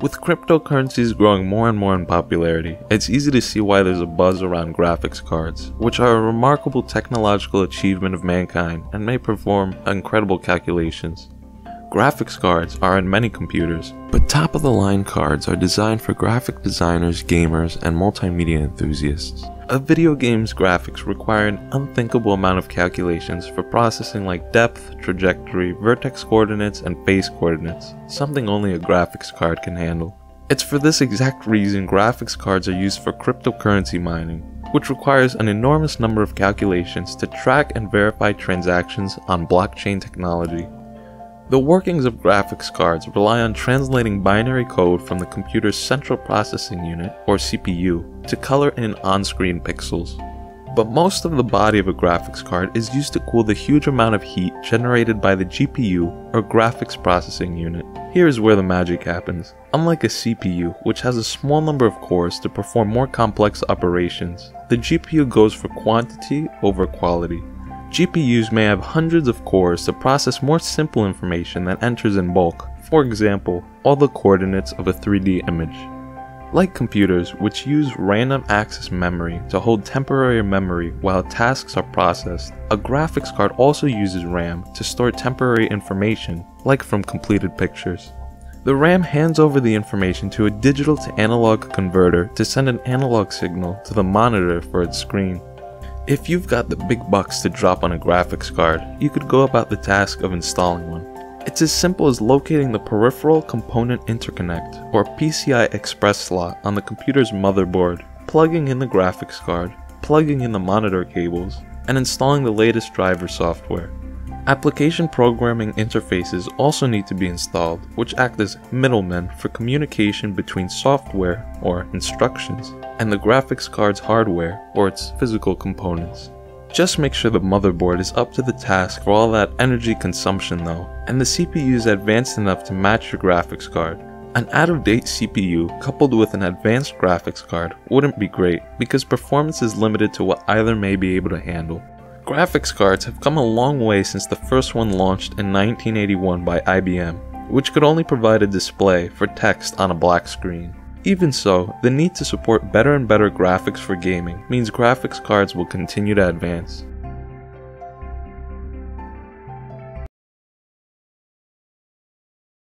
With cryptocurrencies growing more and more in popularity, it's easy to see why there's a buzz around graphics cards, which are a remarkable technological achievement of mankind and may perform incredible calculations. Graphics cards are in many computers, but top of the line cards are designed for graphic designers, gamers, and multimedia enthusiasts. A video game's graphics require an unthinkable amount of calculations for processing like depth, trajectory, vertex coordinates, and face coordinates, something only a graphics card can handle. It's for this exact reason graphics cards are used for cryptocurrency mining, which requires an enormous number of calculations to track and verify transactions on blockchain technology. The workings of graphics cards rely on translating binary code from the computer's central processing unit, or CPU, to color in on-screen pixels. But most of the body of a graphics card is used to cool the huge amount of heat generated by the GPU, or graphics processing unit. Here is where the magic happens. Unlike a CPU, which has a small number of cores to perform more complex operations, the GPU goes for quantity over quality. GPUs may have hundreds of cores to process more simple information that enters in bulk, for example, all the coordinates of a 3D image. Like computers, which use random access memory to hold temporary memory while tasks are processed, a graphics card also uses RAM to store temporary information, like from completed pictures. The RAM hands over the information to a digital to analog converter to send an analog signal to the monitor for its screen. If you've got the big bucks to drop on a graphics card, you could go about the task of installing one. It's as simple as locating the Peripheral Component Interconnect, or PCI Express slot on the computer's motherboard, plugging in the graphics card, plugging in the monitor cables, and installing the latest driver software. Application programming interfaces also need to be installed, which act as middlemen for communication between software, or instructions, and the graphics card's hardware, or its physical components. Just make sure the motherboard is up to the task for all that energy consumption though, and the CPU is advanced enough to match your graphics card. An out-of-date CPU coupled with an advanced graphics card wouldn't be great because performance is limited to what either may be able to handle. Graphics cards have come a long way since the first one launched in 1981 by IBM, which could only provide a display for text on a black screen. Even so, the need to support better and better graphics for gaming means graphics cards will continue to advance.